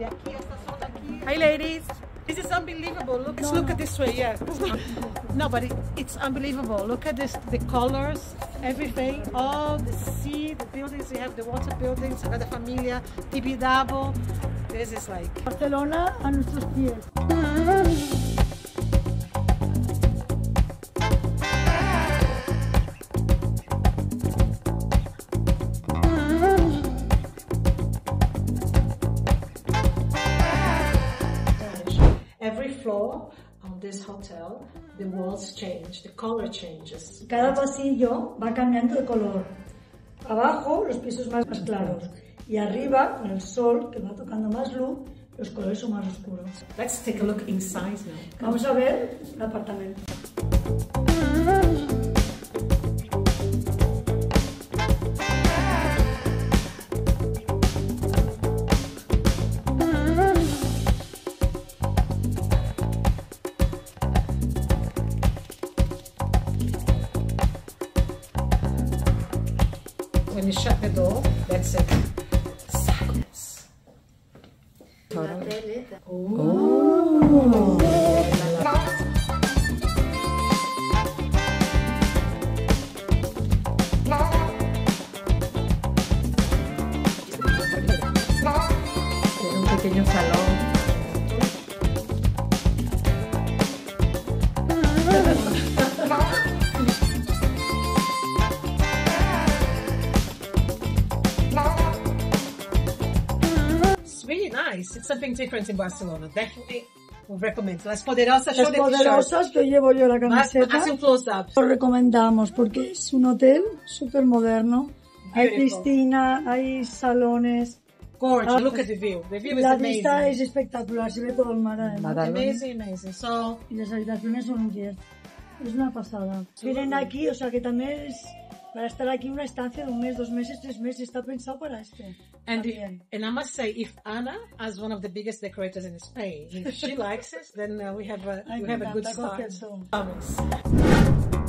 Hi, ladies. This is unbelievable. Look, look at this way. Yeah. no, but it, it's unbelievable. Look at this, the colors, everything, all the sea, the buildings. You have the water buildings, Sagrada Familia, Tibidabo. This is like. Barcelona a nuestros pies. Mm-hmm. Every floor on this hotel, the walls change, the color changes. Cada pasillo va cambiando de color. Abajo los pisos más, más claros y arriba con el sol que va tocando más luz los colores son más oscuros. Let's take a look inside now. Vamos a ver el apartamento. You shut the door, that's it. Silence. Un pequeño salón. Really nice. It's something different in Barcelona. Definitely would recommend. Las Poderosas, show Las poderosas que llevo yo la camiseta. un close-up. Lo recomendamos porque es un hotel súper moderno. Hay piscina, hay salones. Gorgeous. Ah, Look at the view. The view is La amazing. vista es espectacular, se ve todo el mar además. Amazing, amazing. So, Y las habitaciones son un 10. Es una pasada. Vienen aquí, o sea que también es para estar aquí una estancia de un mes, dos meses, tres meses. Está pensado para esto. and También. and I must say, if Anna, as one of the biggest decorators in Spain, if she likes it, then uh, we have a we have a good start. Vamos.